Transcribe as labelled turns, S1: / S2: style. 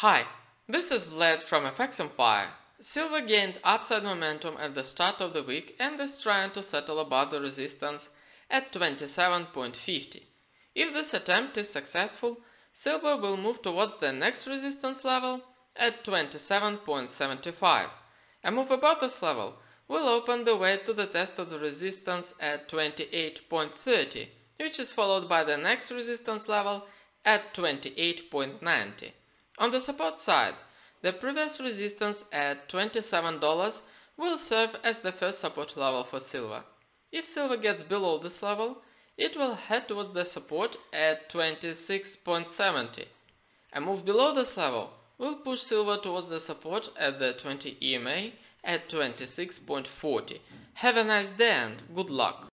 S1: Hi, this is Vlad from FX Empire. Silver gained upside momentum at the start of the week and is trying to settle above the resistance at 27.50. If this attempt is successful, silver will move towards the next resistance level at 27.75. A move above this level will open the way to the test of the resistance at 28.30, which is followed by the next resistance level at 28.90. On the support side, the previous resistance at $27 will serve as the first support level for silver. If silver gets below this level, it will head towards the support at 26.70. A move below this level will push silver towards the support at the 20 EMA at 26.40. Have a nice day and good luck!